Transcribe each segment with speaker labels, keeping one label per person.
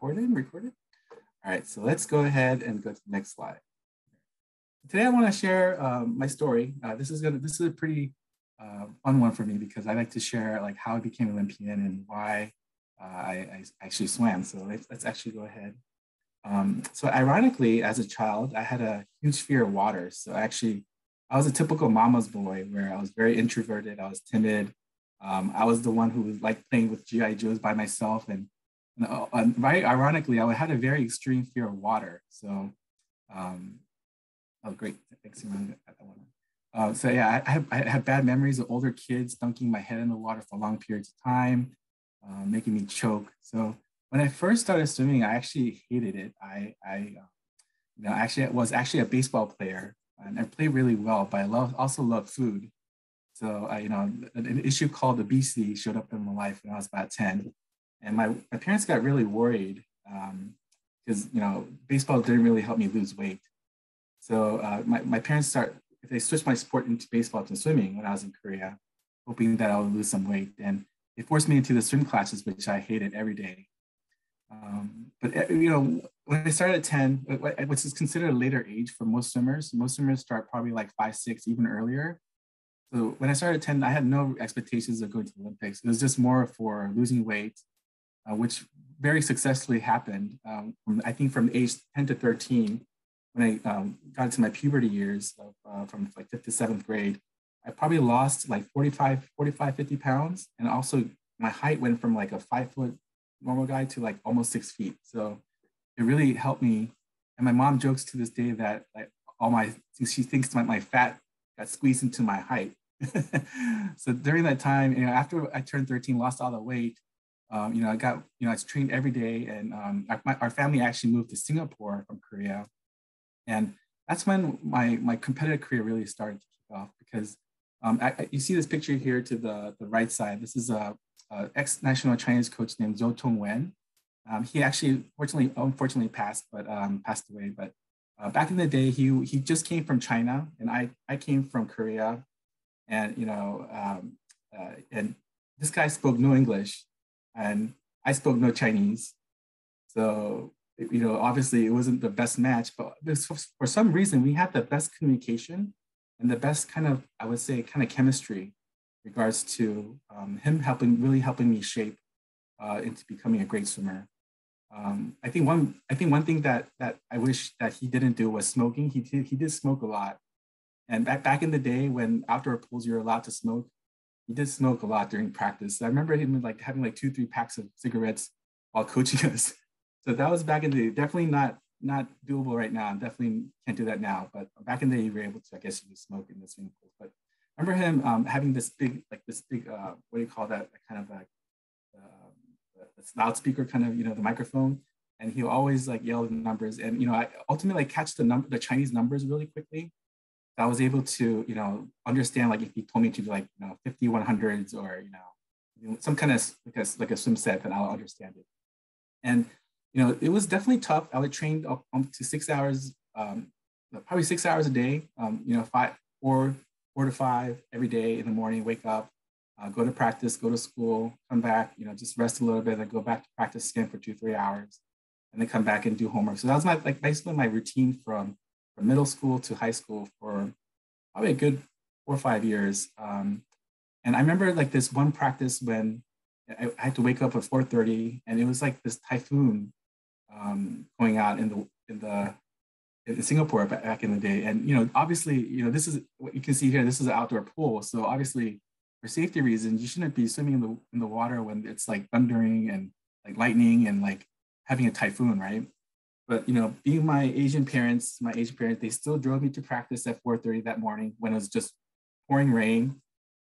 Speaker 1: recorded, recorded. All right, so let's go ahead and go to the next slide. Today I want to share um, my story. Uh, this is gonna this is a pretty uh, fun one for me because I like to share like how I became an Olympian and why uh, I, I, actually swam. So let's, let's actually go ahead. Um, so ironically, as a child, I had a huge fear of water. So actually, I was a typical mama's boy where I was very introverted. I was timid. Um, I was the one who was like playing with GI Joes by myself, and, uh, right ironically, I had a very extreme fear of water. So, um, oh great, thanks. Uh, so yeah, I have, I have bad memories of older kids dunking my head in the water for long periods of time, uh, making me choke. So when I first started swimming, I actually hated it. I, I uh, you know, actually was actually a baseball player, and I played really well, but I love also love food. So you know, an issue called obesity showed up in my life when I was about 10. And my, my parents got really worried because, um, you know, baseball didn't really help me lose weight. So uh, my, my parents start, if they switched my sport into baseball to swimming when I was in Korea, hoping that I would lose some weight. And they forced me into the swim classes, which I hated every day. Um, but eh, you know, when I started at 10, which is considered a later age for most swimmers, most swimmers start probably like five, six, even earlier. So when I started at 10, I had no expectations of going to the Olympics. It was just more for losing weight, uh, which very successfully happened. Um, from, I think from age 10 to 13, when I um, got into my puberty years of, uh, from like fifth to seventh grade, I probably lost like 45, 45, 50 pounds. And also my height went from like a five foot normal guy to like almost six feet. So it really helped me. And my mom jokes to this day that like all my, she thinks my, my fat got squeezed into my height. so during that time, you know, after I turned 13, lost all the weight, um, you know, I got, you know, I trained every day and um, my, our family actually moved to Singapore from Korea. And that's when my, my competitive career really started to kick off because um, I, you see this picture here to the, the right side. This is a, a ex-national Chinese coach named Zhou Tong Wen. Um, he actually, fortunately, unfortunately passed, but um, passed away. But uh, back in the day, he, he just came from China and I, I came from Korea and you know, um, uh, and this guy spoke no English, and I spoke no Chinese, so you know, obviously it wasn't the best match. But for some reason, we had the best communication and the best kind of, I would say, kind of chemistry, regards to um, him helping, really helping me shape uh, into becoming a great swimmer. Um, I think one, I think one thing that that I wish that he didn't do was smoking. He did, he did smoke a lot, and back, back in the day when outdoor pools you're allowed to smoke, he did smoke a lot during practice. I remember him like having like two, three packs of cigarettes while coaching us. So that was back in the day. Definitely not not doable right now. Definitely can't do that now. But back in the day, you were able to, I guess, you could smoke in the swimming pool. But I remember him um, having this big, like this big, uh, what do you call that? Kind of like loudspeaker, kind of, you know, the microphone. And he'll always like yell the numbers. And you know, I ultimately like, catch the number, the Chinese numbers really quickly. I was able to, you know, understand like if he told me to do like, you know, 50, 100s or, you know, some kind of like a, like a swim set, then I'll understand it. And, you know, it was definitely tough. I would train up, up to six hours, um, probably six hours a day, um, you know, five, four, four to five every day in the morning, wake up, uh, go to practice, go to school, come back, you know, just rest a little bit, then go back to practice again for two, three hours, and then come back and do homework. So that was my, like basically my routine from from middle school to high school for probably a good four or five years. Um, and I remember like this one practice when I, I had to wake up at 4:30, and it was like this typhoon um, going out in the in the in Singapore back in the day. And you know, obviously, you know, this is what you can see here. This is an outdoor pool, so obviously, for safety reasons, you shouldn't be swimming in the in the water when it's like thundering and like lightning and like having a typhoon, right? But you know, being my Asian parents, my Asian parents, they still drove me to practice at 4:30 that morning when it was just pouring rain.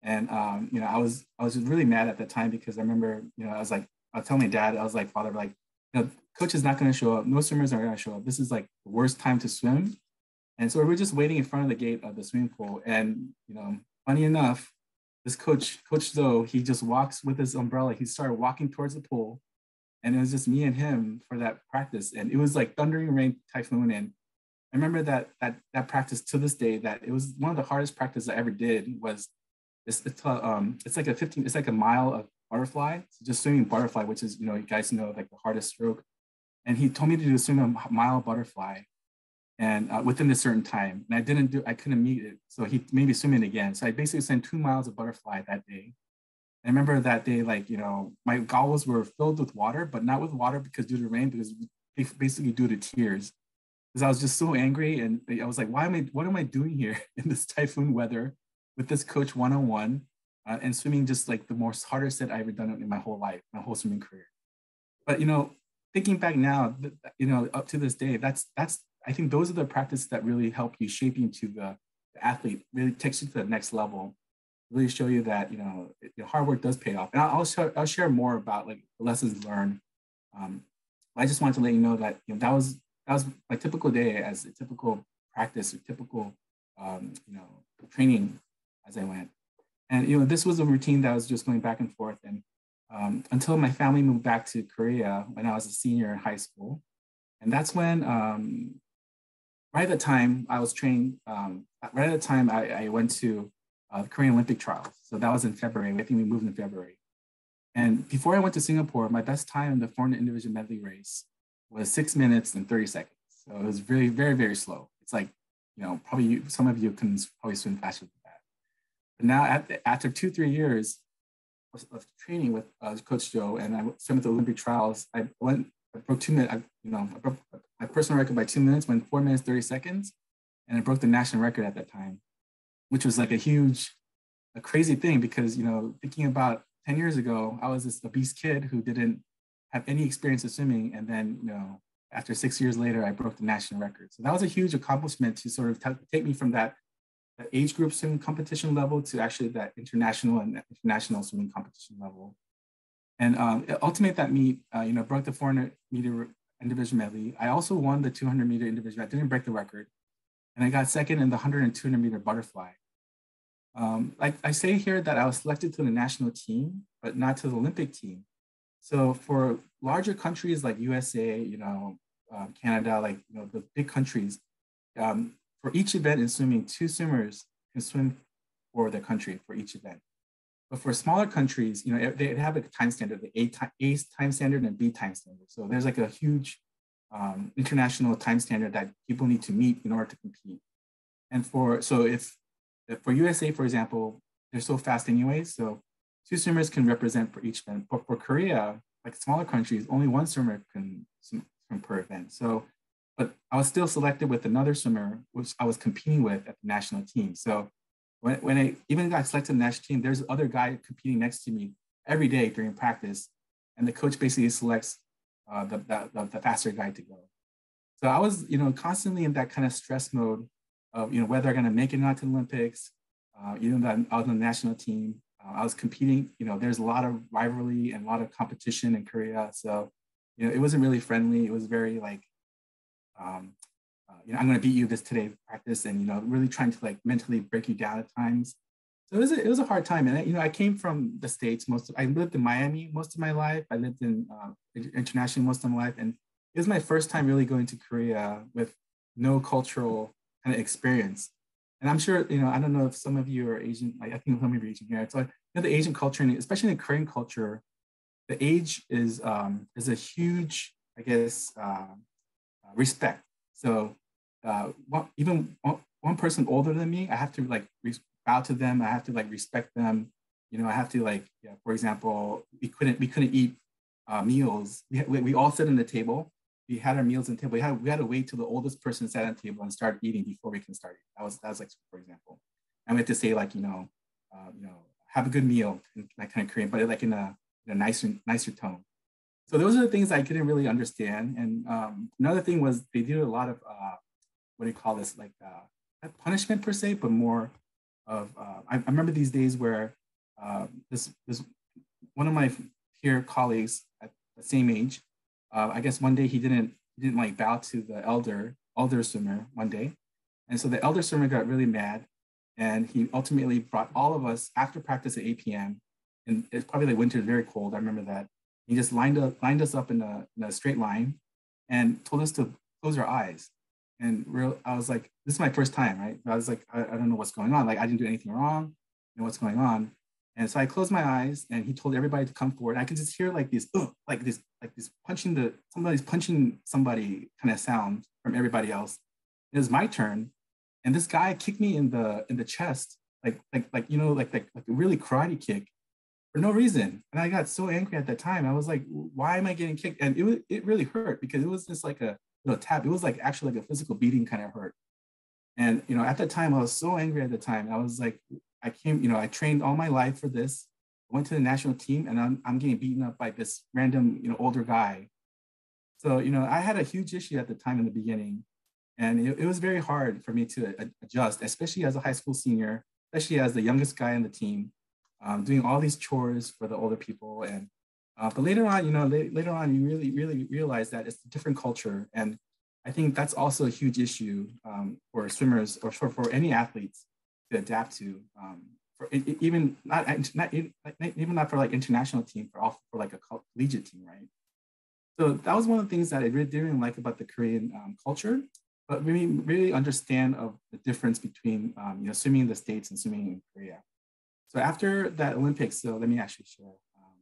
Speaker 1: And um, you know, I was I was really mad at that time because I remember, you know, I was like, I was telling my dad, I was like, father, like, you know, coach is not going to show up. No swimmers are going to show up. This is like the worst time to swim. And so we're just waiting in front of the gate of the swimming pool. And you know, funny enough, this coach, Coach Zoe, he just walks with his umbrella. He started walking towards the pool and it was just me and him for that practice and it was like thundering rain typhoon and i remember that that that practice to this day that it was one of the hardest practices i ever did was it's it's, uh, um, it's like a 15 it's like a mile of butterfly so just swimming butterfly which is you know you guys know like the hardest stroke and he told me to do swim a mile butterfly, and uh, within a certain time. And I didn't do, I couldn't meet it, so he made me swim it again. So I basically swam two miles of butterfly that day. I remember that day, like you know, my goggles were filled with water, but not with water because due to rain, because basically due to tears. Because I was just so angry, and I was like, "Why am I? What am I doing here in this typhoon weather with this coach one on one?" Uh, and swimming just like the most hardest that I've ever done in my whole life, my whole swimming career. But you know, thinking back now, you know, up to this day, that's that's I think those are the practices that really help you shape you to the, the athlete, really takes you to the next level, really show you that you know it, hard work does pay off. And I'll I'll, I'll share more about like lessons learned. Um, I just wanted to let you know that you know that was that was my typical day as a typical practice or typical um, you know training as I went. And you know this was a routine that was just going back and forth. And um, until my family moved back to Korea when I was a senior in high school. And that's when, um, right at the time I was training, um, right at the time I, I went to uh, Korean Olympic trials. So that was in February. I think we moved in February. And before I went to Singapore, my best time in the 400 individual medley race was six minutes and 30 seconds. So it was very, very, very slow. It's like, you know, probably you, some of you can probably swim faster than that. But now at, after two, three years, of training with uh, Coach Joe, and I swam at the Olympic trials. I went, I broke two minutes. You know, I broke my personal record by two minutes, went four minutes thirty seconds, and I broke the national record at that time, which was like a huge, a crazy thing because you know, thinking about ten years ago, I was this obese kid who didn't have any experience of swimming, and then you know, after six years later, I broke the national record. So that was a huge accomplishment to sort of t- take me from that age group swimming competition level to actually that international and international swimming competition level. And um, ultimately that meet, uh, you know, broke the 400 meter individual medley. I also won the 200 meter individual. I didn't break the record. And I got second in the 100 and 200 meter butterfly. Um, like I say here that I was selected to the national team, but not to the Olympic team. So for larger countries like USA, you know, uh, Canada, like you know the big countries, um, for each event in swimming, two swimmers can swim for their country for each event. But for smaller countries, you know, they have a time standard, the A time, A time standard and B time standard. So there's like a huge um, international time standard that people need to meet in order to compete. And for, so if for USA, for example, they're so fast anyway. so two swimmers can represent for each event. But for Korea, like smaller countries, only one swimmer can swim per event. So but I was still selected with another swimmer, which I was competing with at the national team. So when, when I even got selected the national team, there's other guy competing next to me every day during practice. And the coach basically selects uh, the, the, the faster guy to go. So I was, you know, constantly in that kind of stress mode of, you know, whether I'm going to make it not to the Olympics, uh, even that I was on the national team. Uh, I was competing, you know, there's a lot of rivalry and a lot of competition in Korea. So, you know, it wasn't really friendly. It was very like, um, uh, you know, I'm going to beat you this today practice, and you know, really trying to like mentally break you down at times. So it was a, it was a hard time, and I, you know, I came from the states. Most of, I lived in Miami most of my life. I lived in uh, internationally most of my life, and it was my first time really going to Korea with no cultural kind of experience. And I'm sure, you know, I don't know if some of you are Asian. Like I think some of you are Asian here. So you know, the Asian culture, and especially in the Korean culture, the age is um, is a huge, I guess, uh, respect. So uh, one, even one, one, person older than me, I have to like bow to them. I have to like respect them. You know, I have to like, yeah, for example, we couldn't we couldn't eat uh, meals. We, we, all sit on the table. We had our meals the table. We had, we had to wait till the oldest person sat on the table and start eating before we can start. Eating. That was that was like for example, and we had to say like you know, uh, you know, have a good meal in that kind of Korean, but like in a, in a nicer nicer tone. So those are the things I couldn't really understand. And um, another thing was they did a lot of uh, what do you call this, like uh, punishment per se, but more of. Uh, I, I, remember these days where uh, this this one of my peer colleagues at the same age, uh, I guess one day he didn't didn't like bow to the elder elder swimmer one day, and so the elder swimmer got really mad, and he ultimately brought all of us after practice at 8 p.m. And it's probably like winter, very cold. I remember that he just lined up, lined us up in a, in a straight line and told us to close our eyes. And real, I was like, this is my first time, right? I was like, I, I don't know what's going on. Like, I didn't do anything wrong. Know what's going on. And so I closed my eyes and he told everybody to come forward. I could just hear like this, like this like this punching the somebody's punching somebody kind of sound from everybody else. It was my turn, and this guy kicked me in the in the chest, like like like you know like like like a really karate kick, for no reason. And I got so angry at that time. I was like, why am I getting kicked? And it was it really hurt because it was just like a know tap. It was like actually like a physical beating kind of hurt. And you know at that time I was so angry at the time. I was like, I came you know I trained all my life for this. Went to the national team and I'm I'm getting beaten up by this random you know older guy. So you know I had a huge issue at the time in the beginning. And it, it was very hard for me to adjust, especially as a high school senior, especially as the youngest guy in the team um, doing all these chores for the older people. And uh, but later on, you know, la- later on, you really, really realize that it's a different culture, and I think that's also a huge issue um, for swimmers or for, for any athletes to adapt to. Um, for even not, not even not for like international team, for also for like a collegiate team, right? So that was one of the things that I really didn't like about the Korean um, culture, but really, really understand of the difference between um, you know swimming in the states and swimming in Korea. So after that Olympics, so let me actually share. Um,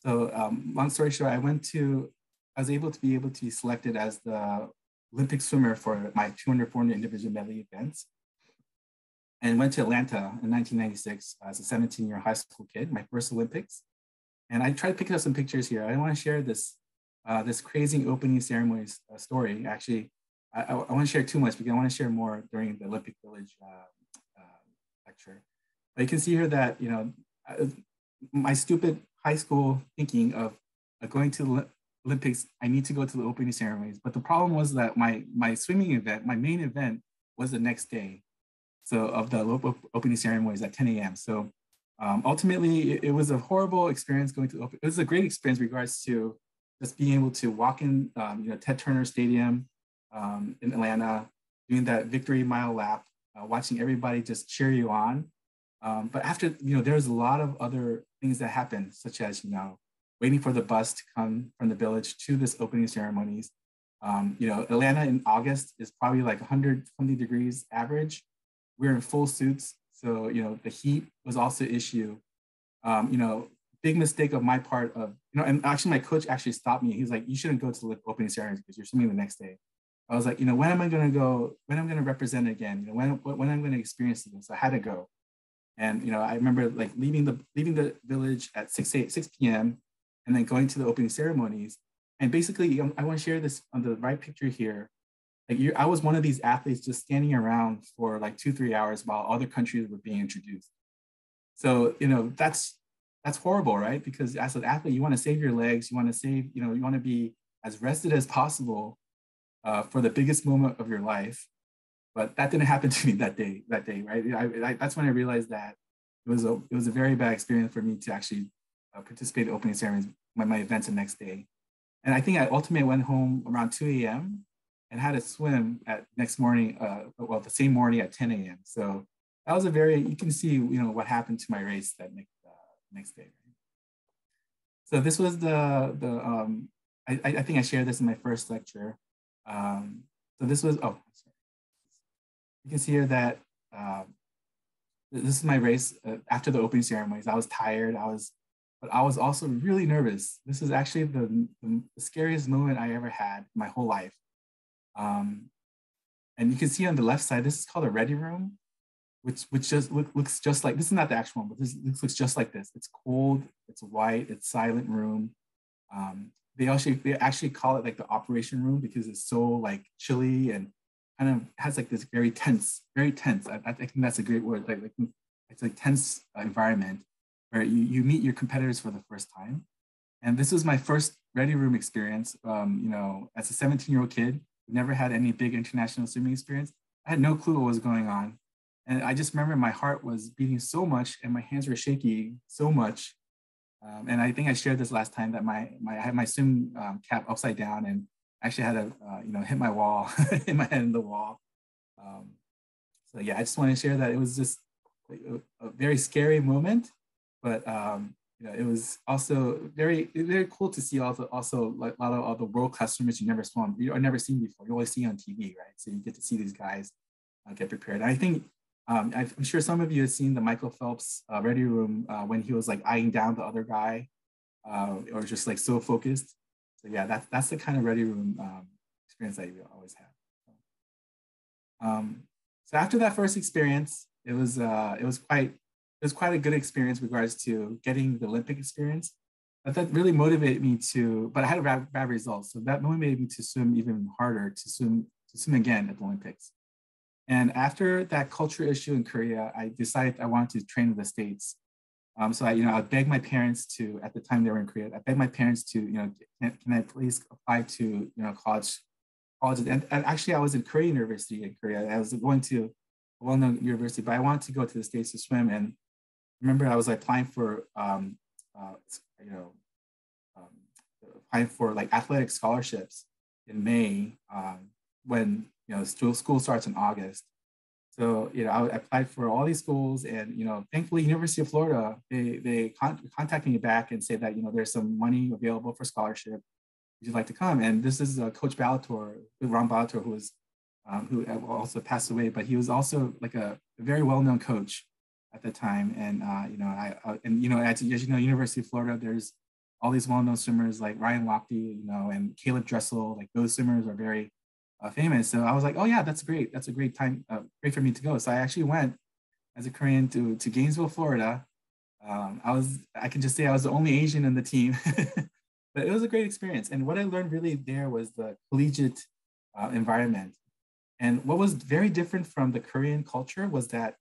Speaker 1: so um, long story short, I went to, I was able to be able to be selected as the Olympic swimmer for my 200, 400 individual medley events and went to Atlanta in 1996 as a 17 year high school kid, my first Olympics. And I tried picking up some pictures here. I want to share this, uh, this crazy opening ceremony uh, story. Actually, I, I, I want to share too much because I want to share more during the Olympic Village uh, uh lecture. But you can see here that, you know, my stupid high school thinking of going to the Olympics, I need to go to the opening ceremonies. But the problem was that my, my swimming event, my main event was the next day. So of the opening ceremonies at 10 a.m. So um, ultimately it, it, was a horrible experience going to, open. it was a great experience regards to just being able to walk in, um, you know, Ted Turner Stadium um, in Atlanta, doing that victory mile lap, uh, watching everybody just cheer you on. Um, but after, you know, there's a lot of other things that happen, such as, you know, waiting for the bus to come from the village to this opening ceremonies. Um, you know, Atlanta in August is probably like 100 something degrees average. We're in full suits. So, you know, the heat was also issue. Um, you know, big mistake of my part of, you know, and actually my coach actually stopped me. He's like, you shouldn't go to the opening ceremonies because you're swimming the next day. I was like, you know, when am I going to go? When am I going to represent again? You know, when, when I'm going to experience this? So I had to go. And you know, I remember like leaving the leaving the village at 6 8, 6 p.m. and then going to the opening ceremonies. And basically, I want to share this on the right picture here. Like you, I was one of these athletes just standing around for like two, three hours while other countries were being introduced. So, you know, that's that's horrible, right? Because as an athlete, you want to save your legs, you want to save, you know, you want to be as rested as possible uh, for the biggest moment of your life but that didn't happen to me that day that day right I, I, that's when i realized that it was a it was a very bad experience for me to actually uh, participate in opening ceremonies my, my events the next day and i think i ultimately went home around 2 a.m and had to swim at next morning uh, well the same morning at 10 a.m so that was a very you can see you know what happened to my race that next, uh, next day so this was the the um I, I think i shared this in my first lecture um so this was oh sorry you can see here that um, this is my race uh, after the opening ceremonies. I was tired. I was, but I was also really nervous. This is actually the, the, the scariest moment I ever had my whole life. Um, and you can see on the left side, this is called a ready room, which which just look, looks just like this is not the actual one, but this, this looks just like this. It's cold, it's white, it's silent room. Um, they actually they actually call it like the operation room because it's so like chilly and kind of has like this very tense, very tense. I, I think that's a great word. Like, like it's like tense environment where you, you meet your competitors for the first time. And this was my first ready room experience. Um, you know, as a 17 year old kid, never had any big international swimming experience. I had no clue what was going on. And I just remember my heart was beating so much and my hands were shaking so much. Um, and I think I shared this last time that my, my I had my swim um, cap upside down and actually had to, uh, you know, hit my wall, hit my head in the wall. Um, so yeah, I just want to share that it was just a, very scary moment, but um, it was also very, very cool to see also, also like a lot of all the world customers you never saw, you never seen before. You always see on TV, right? So you get to see these guys uh, get prepared. And I think um, I'm sure some of you have seen the Michael Phelps uh, ready room uh, when he was like eyeing down the other guy uh, or just like so focused. So yeah, that's that's the kind of ready room um, experience that you always have. Um, so after that first experience, it was uh, it was quite it was quite a good experience regards to getting the Olympic experience. But that really motivated me to, but I had a bad, bad result. So that motivated me to swim even harder, to swim, to swim again at the Olympics. And after that culture issue in Korea, I decided I wanted to train in the States. Um, so I, you know, I begged my parents to, at the time they were in Korea, I begged my parents to, you know, can, can I please apply to, you know, college, colleges? And, and, actually I was in Korea University in Korea. I was going to a well-known university, but I wanted to go to the States to swim. And remember I was like, applying for, um, uh, you know, um, applying for like athletic scholarships in May um, when you know, school, school starts in August. So, you know, I applied for all these schools and, you know, thankfully University of Florida, they, they con- contacted me back and say that, you know, there's some money available for scholarship. Would you like to come? And this is uh, Coach Ballatore, Ron Ballatore, who was, um, who also passed away, but he was also like a, very well-known coach at the time. And, uh, you know, I, uh, and, you know, as, as you know, University of Florida, there's all these well-known swimmers like Ryan Lochte, you know, and Caeleb Dressel, like those swimmers are very uh, famous. So I was like, oh yeah, that's great. That's a great time, uh, great for me to go. So I actually went as a Korean to, to Gainesville, Florida. Um, I was, I can just say I was the only Asian in the team, but it was a great experience. And what I learned really there was the collegiate uh, environment. And what was very different from the Korean culture was that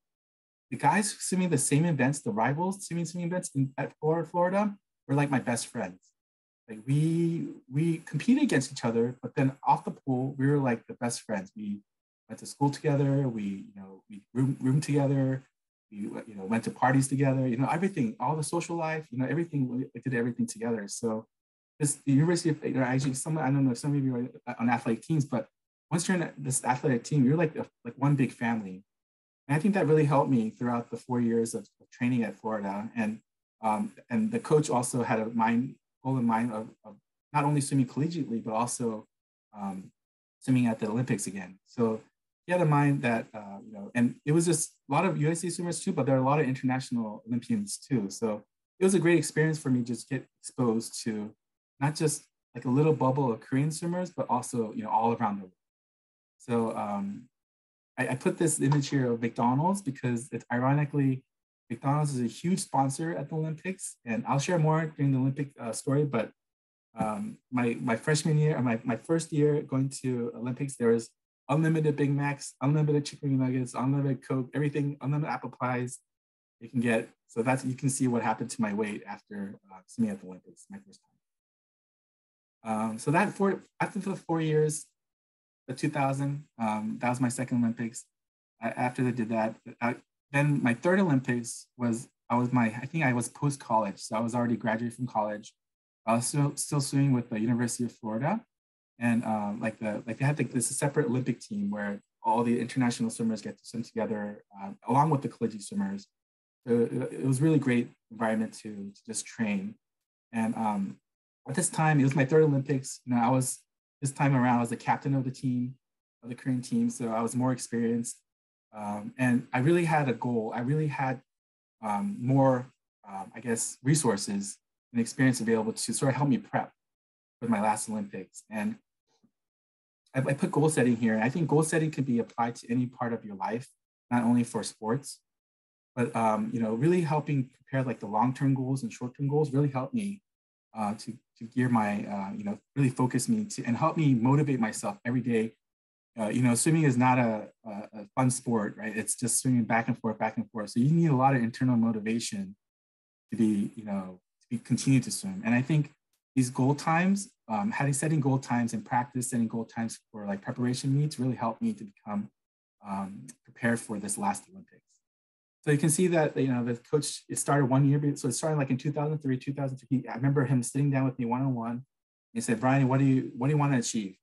Speaker 1: the guys swimming the same events, the rivals swimming swimming events in, at Florida, Florida, were like my best friends. Like we we competed against each other, but then off the pool, we were like the best friends. We went to school together. We you know we room room together. We you know went to parties together. You know everything, all the social life. You know everything. We did everything together. So this the University of you know actually some I don't know some of you are on athletic teams, but once you're in this athletic team, you're like a, like one big family. And I think that really helped me throughout the four years of, training at Florida. And um, and the coach also had a mind goal in mind of, of not only swimming collegiately, but also um, swimming at the Olympics again. So he had in mind that, uh, you know, and it was just a lot of USC swimmers too, but there are a lot of international Olympians too. So it was a great experience for me just get exposed to not just like a little bubble of Korean swimmers, but also, you know, all around the world. So um, I, I put this image here of McDonald's because it's ironically McDonald's is a huge sponsor at the Olympics, and I'll share more during the Olympic uh, story. But um, my my freshman year, my my first year going to Olympics, there was unlimited Big Macs, unlimited chicken nuggets, unlimited Coke, everything, unlimited apple pies you can get. So that's you can see what happened to my weight after uh, swimming at the Olympics, my first time. Um, so that four after the four years, the 2000, um, that was my second Olympics. I, after they did that, I, then my third Olympics was I was my I think I was post college, so I was already graduated from college. I was still still swimming with the University of Florida, and um, like the like they had like this separate Olympic team where all the international swimmers get to swim together um, along with the collegiate swimmers. So it, it, was really great environment to, to just train. And um, at this time, it was my third Olympics. You know, I was this time around I was the captain of the team, of the Korean team, so I was more experienced. Um, and I really had a goal. I really had um, more, um, I guess, resources and experience available to sort of help me prep for my last Olympics. And I, I put goal setting here. And I think goal setting can be applied to any part of your life, not only for sports, but um, you know, really helping prepare like the long-term goals and short-term goals really helped me uh, to, to gear my, uh, you know, really focus me to, and help me motivate myself every day uh, you know, swimming is not a, a, a, fun sport, right? It's just swimming back and forth, back and forth. So you need a lot of internal motivation to be, you know, to be continue to swim. And I think these goal times, um, having setting goal times and practice setting goal times for like preparation meets really helped me to become um, prepared for this last Olympics. So you can see that you know the coach. It started one year, so it started like in 2003, 2003. I remember him sitting down with me one on one. He said, "Bryan, what do you what do you want to achieve?"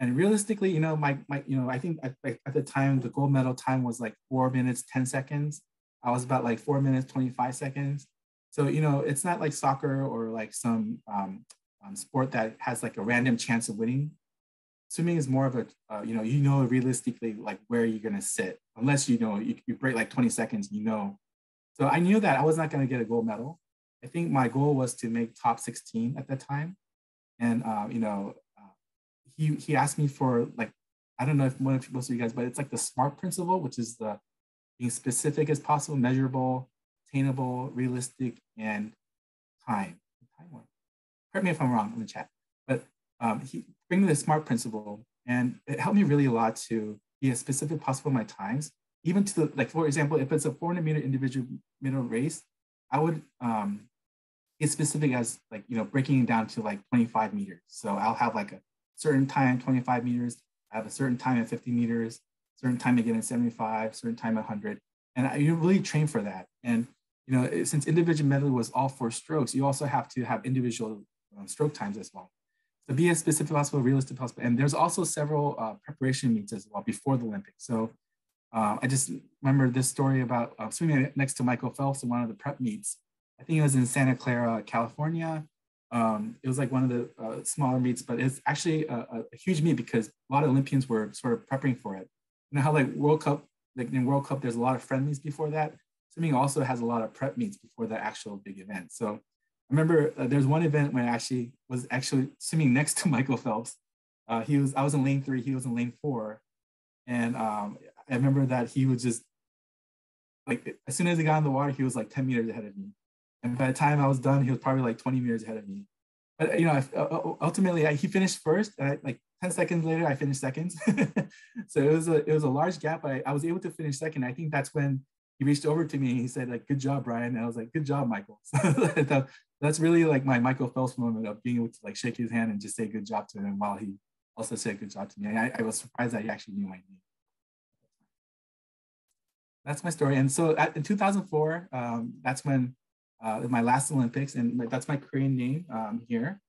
Speaker 1: And realistically, you know, my, my you know, I think at, at the time the gold medal time was like four minutes, 10 seconds. I was about like four minutes, 25 seconds. So, you know, it's not like soccer or like some um, um, sport that has like a random chance of winning. Swimming is more of a, uh, you know, you know realistically like where you're gonna sit, unless you know you, you break like 20 seconds, you know. So I knew that I was not gonna get a gold medal, I think my goal was to make top 16 at that time. And, um, you know, uh, he, he asked me for like, I don't know if most of you guys, but it's like the SMART principle, which is the being specific as possible, measurable, attainable, realistic, and time. Time one. Correct me if I'm wrong in the chat. But um, he bring the SMART principle, and it helped me really a lot to be as specific possible in my times. Even to the like, for example, if it's a 400 meter individual medley race, I would um, get specific as like you know breaking it down to like 25 meters. So I'll have like a certain time 25 meters. I have a certain time at 50 meters, certain time again at 75, certain time at 100, and I, you really train for that. And you know, since individual medley was all four strokes, you also have to have individual um, stroke times as well. Be as specific as possible, realistic possible. And there's also several uh, preparation meets as well before the Olympics. So uh, I just remember this story about uh, swimming next to Michael Phelps in one of the prep meets. I think it was in Santa Clara, California. Um, it was like one of the uh, smaller meets, but it's actually a, a, huge meet because a lot of Olympians were sort of prepping for it. You know how like World Cup, like in World Cup, there's a lot of friendlies before that. Swimming also has a lot of prep meets before the actual big event. So remember uh, there's one event when I actually was actually swimming next to Michael Phelps. Uh, he was I was in lane three, he was in lane four, and um, I remember that he was just like as soon as he got in the water, he was like 10 meters ahead of me. And by the time I was done, he was probably like 20 meters ahead of me. But you know, uh, uh, ultimately, I, he finished first. And I, like 10 seconds later, I finished second. so it was a it was a large gap. I, I was able to finish second. I think that's when he reached over to me and he said, like, good job, Bryan. And I was like, good job, Michael. So that's really like my Michael Phelps moment of being able to like shake his hand and just say good job to him while he also said good job to me. I, I was surprised that he actually knew my name that's my story. And so at, in 2004, um, that's when uh, my last Olympics, and that's my Korean name um, here.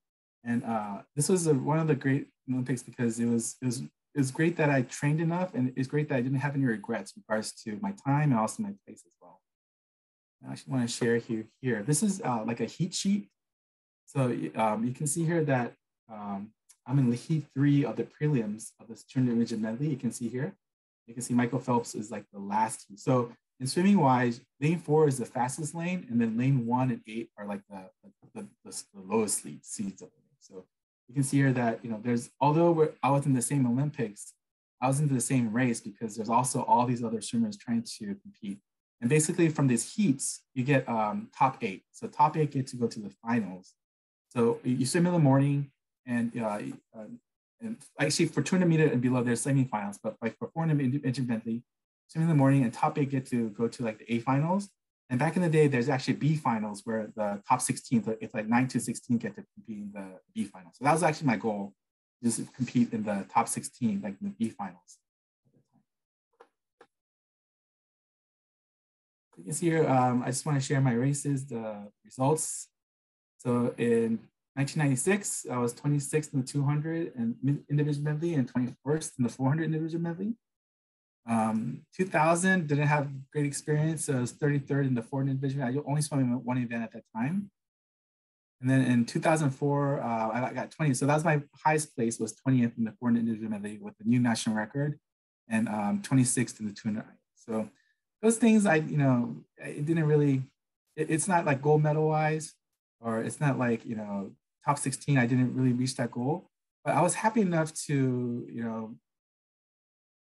Speaker 1: And uh, this was a, one of the great Olympics because it was it was it was great that I trained enough, and it's great that I didn't have any regrets in regards to my time and also my place as well. I actually want to share here. Here, this is uh, like a heat sheet. So um, you can see here that um, I'm in the heat three of the prelims of this 200 meter medley. You can see here. You can see Michael Phelps is like the last. So in swimming wise, lane four is the fastest lane, and then lane one and eight are like the, the, the, the lowest seeds of the lane. So you can see here that, you know, there's, although we're, I was in the same Olympics, I was into the same race because there's also all these other swimmers trying to compete. And basically from these heats, you get um, top eight. So top eight get to go to the finals. So you swim in the morning and uh, uh, and actually for 200 meter and below, there's semifinals, but like for 400 independently, swim in the morning and top eight get to go to like the A finals. And back in the day, there's actually B finals where the top 16, it's like 9 to 16 get to compete in the B finals. So that was actually my goal, just to compete in the top 16, like in the B finals. You here, um, I just want to share my races, the results. So in 1996, I was 26th in the 200 and individual medley and 21st in the 400 individual medley. Um, 2000 didn't have great experience. So I was 33rd in the 400 individual. I only swam in one event at that time. And then in 2004, uh, I got 20. So that was my highest place was 20th in the 400 individual medley with the new national record and um, 26th in the 200. So those things I, you know, it didn't really, it, it's not like gold medal wise, or it's not like, you know, top 16, I didn't really reach that goal. But I was happy enough to, you know,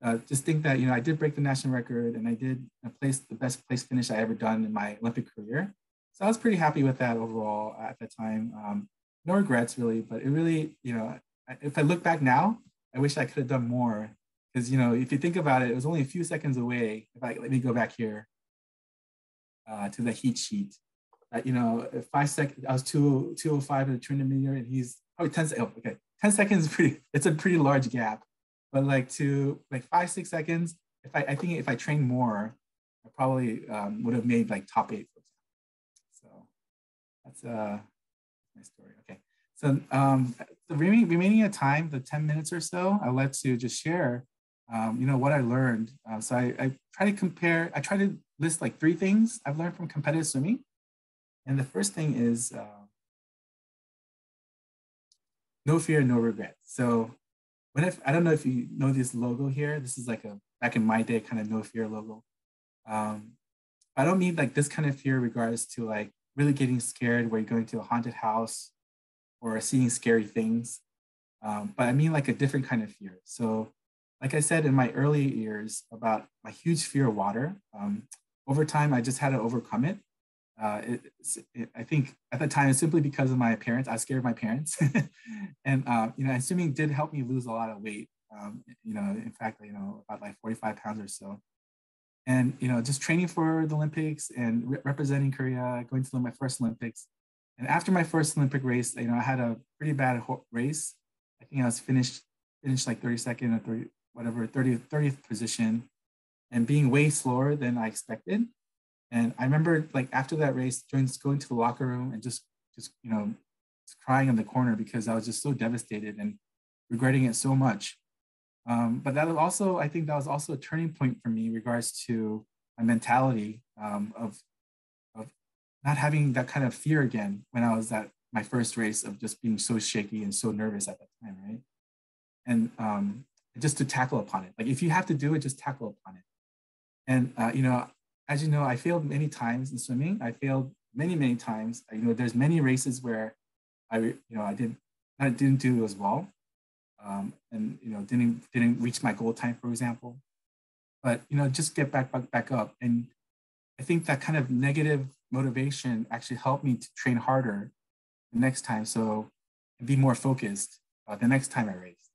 Speaker 1: uh, just think that, you know, I did break the national record and I did a place the best place finish I ever done in my Olympic career. So I was pretty happy with that overall at that time. Um, no regrets really, but it really, you know, if I look back now, I wish I could have done more because, you know, if you think about it, it was only a few seconds away. If I, let me go back here uh, to the heat sheet uh, you know, five seconds, I was two, 205 in the 200 meter and he's probably 10, oh, okay, 10 seconds is pretty, it's a pretty large gap. But like to like five, six seconds, if I, I think if I trained more, I probably um, would have made like top eight. So that's uh, my story. Okay. So um, the remaining, remaining of time, the 10 minutes or so, I'd like to just share, um, you know, what I learned. Uh, so I, I try to compare, I try to list like three things I've learned from competitive swimming. And the first thing is uh, no fear, no regret. So when if, I don't know if you know this logo here, this is like a back in my day kind of no fear logo. Um, I don't mean like this kind of fear regards to like really getting scared where you're going to a haunted house or seeing scary things. Um, but I mean like a different kind of fear. So like I said in my early years about my huge fear of water, um, over time I just had to overcome it. Uh, it, it, I think at the time, simply because of my parents, I was scared of my parents. and, uh, you know, swimming did help me lose a lot of weight. Um, you know, in fact, you know, about like 45 pounds or so and you know just training for the olympics and re- representing korea going to my first olympics and after my first olympic race you know i had a pretty bad race i think i was finished finished like 32nd or 30 whatever 30th 30th position and being way slower than i expected and i remember like after that race just going to the locker room and just just you know crying in the corner because i was just so devastated and regretting it so much um, but that was also, I think that was also a turning point for me in regards to my mentality um, of, of not having that kind of fear again when I was at my first race of just being so shaky and so nervous at that time, right? And um, just to tackle upon it. Like if you have to do it, just tackle upon it. And uh, you know, as you know, I failed many times in swimming. I failed many, many times. You know, there's many races where I, you know, I didn't, I didn't do as well um, and you know didn't didn't reach my goal time, for example. But you know, just get back back back up, and I think that kind of negative motivation actually helped me to train harder the next time, so be more focused uh, the next time I race.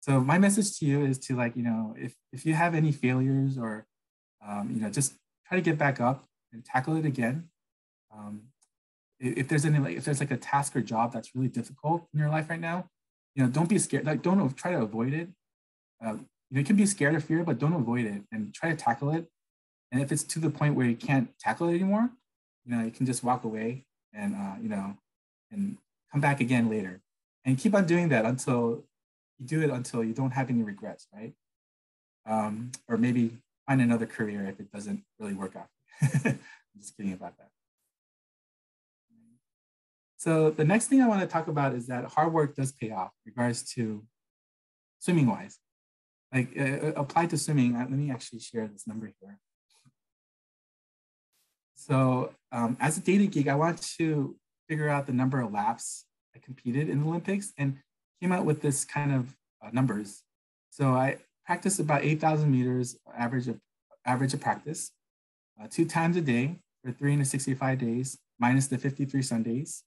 Speaker 1: So my message to you is to like you know if if you have any failures or um, you know just try to get back up and tackle it again. Um, if there's any like if there's like a task or job that's really difficult in your life right now, you know, don't be scared. Like, don't try to avoid it. Uh, you, know, you can be scared of fear, but don't avoid it and try to tackle it. And if it's to the point where you can't tackle it anymore, you know, you can just walk away and, uh, you know, and come back again later. And keep on doing that until you do it until you don't have any regrets, right? Um, or maybe find another career if it doesn't really work out. I'm just kidding about that. So the next thing I want to talk about is that hard work does pay off regards to swimming wise. Like uh, uh applied to swimming, uh, let me actually share this number here. So um, as a data geek, I want to figure out the number of laps I competed in the Olympics and came out with this kind of uh, numbers. So I practiced about 8,000 meters average of, average of practice, uh, two times a day for 365 days, minus the 53 Sundays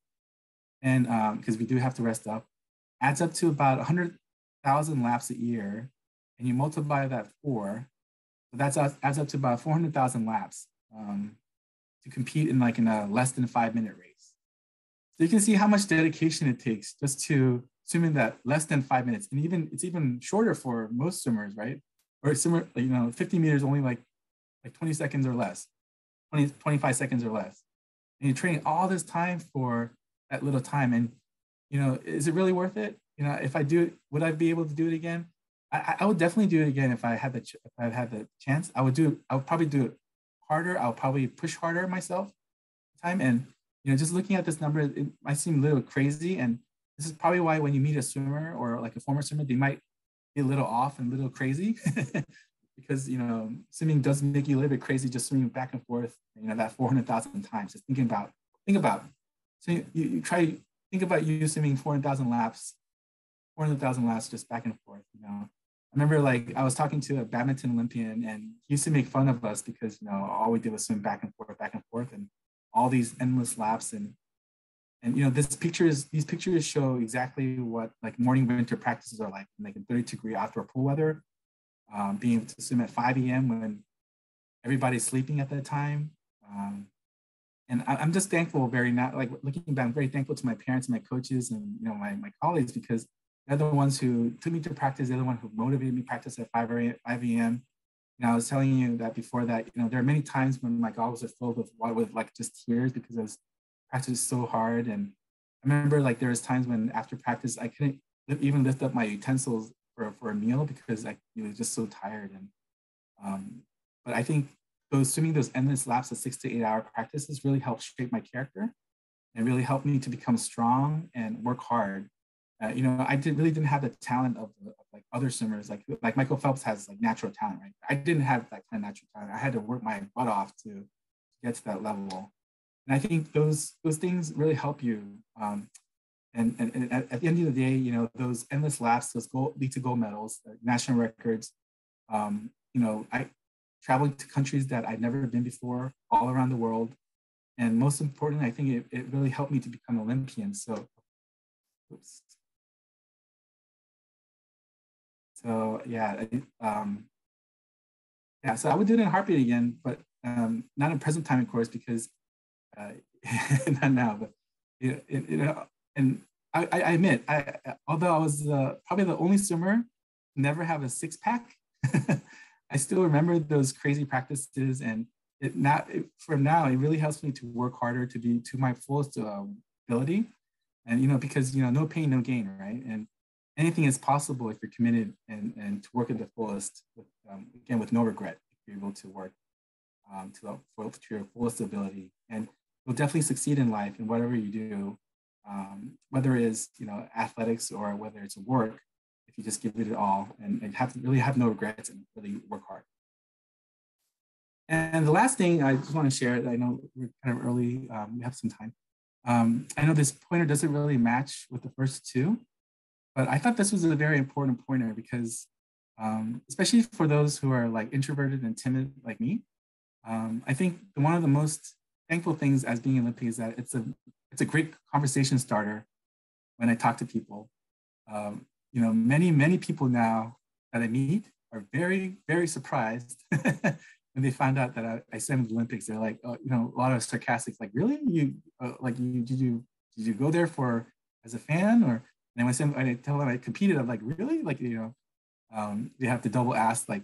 Speaker 1: and because um, we do have to rest up, adds up to about 100,000 laps a year, and you multiply that four, so that's adds up to about 400,000 laps um, to compete in like in a less than five minute race. So you can see how much dedication it takes just to swim in that less than five minutes, and even it's even shorter for most swimmers, right? Or similar, you know, 50 meters only like like 20 seconds or less, 20, 25 seconds or less. And you're training all this time for that little time. And, you know, is it really worth it? You know, if I do it, would I be able to do it again? I, I would definitely do it again if I had the if I had the chance. I would do I would probably do it harder. I'll probably push harder myself time. And you know, just looking at this number, it might seem a little crazy. And this is probably why when you meet a swimmer or like a former swimmer, they might be a little off and a little crazy because you know swimming does make you a little bit crazy just swimming back and forth you know that 400,000 times just thinking about think about so you, you try think about you swimming 400,000 laps, 400,000 laps just back and forth. You know, I remember like I was talking to a badminton Olympian and he used to make fun of us because you know all we did was swim back and forth, back and forth, and all these endless laps and and you know this pictures these pictures show exactly what like morning winter practices are like in like in 30 degree outdoor pool weather um, being able to swim at 5 a.m when everybody's sleeping at that time um, and I, am just thankful, very not like looking back, I'm very thankful to my parents, and my coaches, and you know my my colleagues because they're the ones who took me to practice. They're the one who motivated me practice at 5 a.m. 5 a.m. Know, I was telling you that before that, you know, there are many times when my goggles are filled with water with like just tears because I was practicing so hard. And I remember like there was times when after practice I couldn't even lift up my utensils for, for a meal because I you was just so tired. And um, but I think those swimming those endless laps of six to eight hour practices really helped shape my character and really helped me to become strong and work hard. Uh, you know, I did, really didn't have the talent of, of, like other swimmers, like like Michael Phelps has like natural talent, right? I didn't have that kind of natural talent. I had to work my butt off to get to that level. And I think those those things really help you. Um, and, and, and at, at, the end of the day, you know, those endless laps, those gold, lead to gold medals, national records. Um, you know, I traveling to countries that I'd never been before, all around the world. And most importantly, I think it, it really helped me to become Olympian. So, oops. So yeah, um, yeah. So I would do it in heartbeat again, but um, not in present time, of course, because uh, not now. But it, it, it and I, I admit, I, although I was uh, probably the only swimmer never have a six pack, I still remember those crazy practices. And it not it, from now, it really helps me to work harder to be to my fullest uh, ability. And you know, because you know, no pain, no gain, right? And anything is possible if you're committed and, and to work at the fullest. With, um, again, with no regret, if you're able to work um, to, to your fullest ability, and you'll definitely succeed in life in whatever you do um, whether it is you know athletics or whether it's work, if you just give it all and, and have really have no regrets and really work hard. And the last thing I just want to share, I know we're kind of early, um, we have some time. Um, I know this pointer doesn't really match with the first two, but I thought this was a very important pointer because, um, especially for those who are like introverted and timid like me, um, I think one of the most thankful things as being Olympic is that it's a it's a great conversation starter when I talk to people. Um, you know, many, many people now that I meet are very, very surprised when they find out that I, I swam the Olympics. They're like, oh, you know, a lot of sarcastic, like, really? You, uh, like, you, did you, did you go there for, as a fan? Or, and when I, I tell them I competed, I'm like, really? Like, you know, um, they have to double ask, like,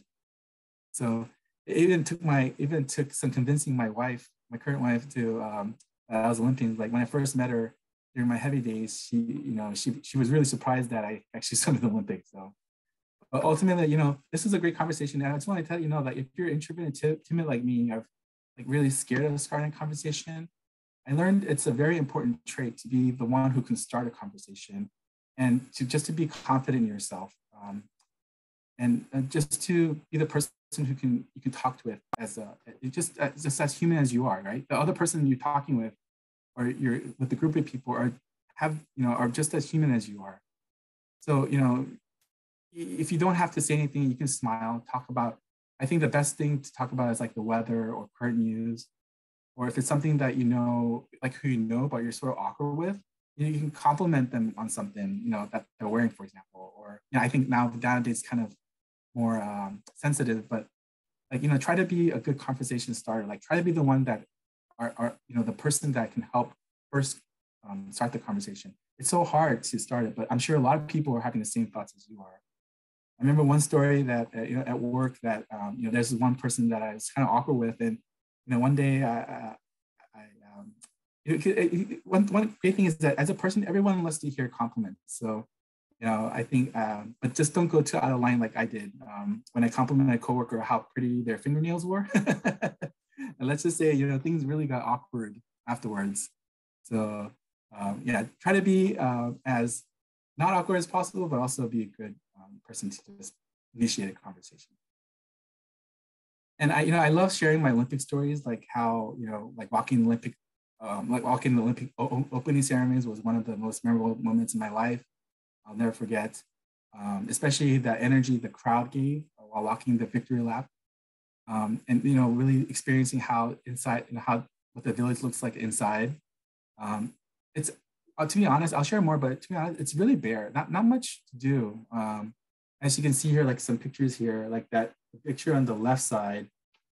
Speaker 1: so it even took my, even took some convincing my wife, my current wife to um, I was Olympian. Like when I first met her during my heavy days, she, you know, she she was really surprised that I actually swam the Olympics. So, but ultimately, you know, this is a great conversation. And I just want to tell you know that if you're introverted and timid like me, I've like really scared of starting a conversation. I learned it's a very important trait to be the one who can start a conversation, and to just to be confident in yourself, um, and, just to be the person who can you can talk with as a just uh, just as human as you are, right? The other person you're talking with, or you're with the group of people, are have you know are just as human as you are. So you know, if you don't have to say anything, you can smile, talk about. I think the best thing to talk about is like the weather or current news, or if it's something that you know, like who you know, but you're sort of awkward with, you, know, you can compliment them on something, you know, that they're wearing, for example. Or you know, I think now nowadays kind of more um, sensitive, but like, you know, try to be a good conversation starter. Like try to be the one that are, are you know, the person that can help first um, start the conversation. It's so hard to start it, but I'm sure a lot of people are having the same thoughts as you are. I remember one story that uh, you know at work that um, you know there's one person that I was kind of awkward with, and you know one day I, I, I um, it, it, one one great thing is that as a person, everyone loves to hear compliments. So you know, I think, um, but just don't go too out of line like I did um, when I complimented a coworker how pretty their fingernails were. and let's just say, you know, things really got awkward afterwards. So um, yeah, try to be uh, as not awkward as possible, but also be a good um, person to just initiate a conversation. And I, you know, I love sharing my Olympic stories, like how, you know, like walking Olympic, um, like walking the Olympic opening ceremonies was one of the most memorable moments in my life. I'll never forget, um, especially that energy the crowd gave while walking the victory lap. Um, and you know, really experiencing how inside and how what the village looks like inside. Um, it's uh, to be honest, I'll share more, but to be honest, it's really bare. Not not much to do. Um, as you can see here, like some pictures here, like that picture on the left side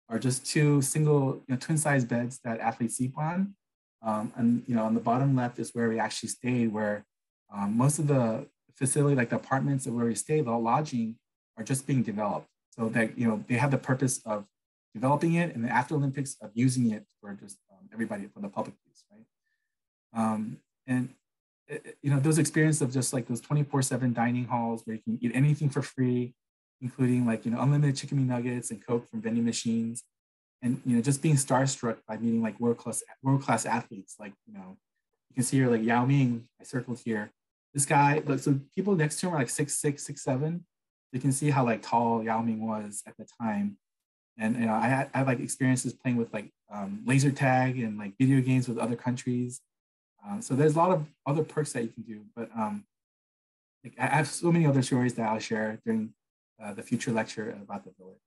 Speaker 1: are just two single, you know, twin-size beds that athletes sleep on. Um, and you know, on the bottom left is where we actually stayed, where um, most of the facility, like the apartments of where we stay, the lodging are just being developed. So that, you know, they have the purpose of developing it and then after Olympics of using it for just um, everybody, for the public use, right? Um, and, it, you know, those experiences of just like those 24 seven dining halls where you can eat anything for free, including like, you know, unlimited chicken McNuggets and Coke from vending machines. And, you know, just being starstruck by meeting like world-class world-class athletes, like, you know, you can see here like Yao Ming, I circled here, this guy, like, so people next to him are like six, six, six, seven. You can see how like tall Yao Ming was at the time. and you know, I had, I have like experiences playing with like um, laser tag and like video games with other countries. Um, so there's a lot of other perks that you can do, but um, like I have so many other stories that I'll share during uh, the future lecture about the village.